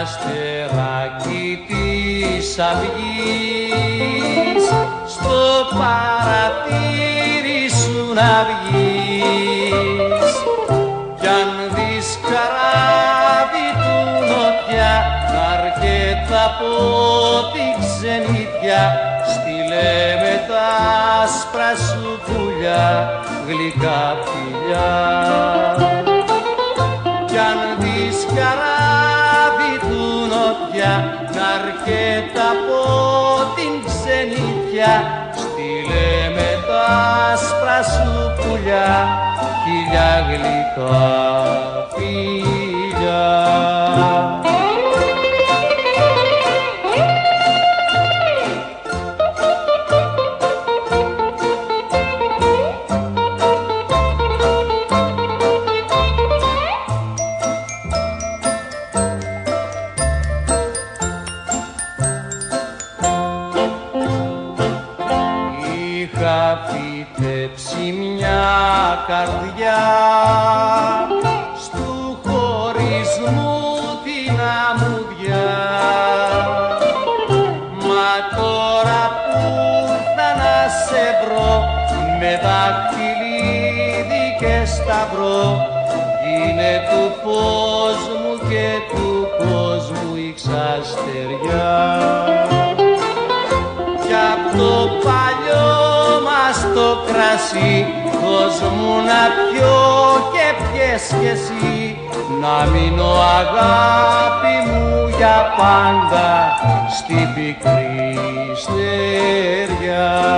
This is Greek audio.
αστεράκι της στο παρατήρι σου να βγεις. Κι αν δεις καράβι του νοτιά να από τη ξενιτιά. Στείλε με τα άσπρα σου πουλιά γλυκά φιλιά από την ξενιτιά στείλε με τα άσπρα σου πουλιά χίλια γλυκά φιλιά φυτέψει μια καρδιά στου χωρισμού την αμμουδιά Μα τώρα που θα να σε βρω με δαχτυλίδι και σταυρό είναι του φως μου και του κόσμου η ξαστεριά κι απ' το παλιό μας το κρασί δώσ' μου να πιω και πιες κι εσύ. Να μείνω αγάπη μου για πάντα στην πικρή στεριά